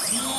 See you.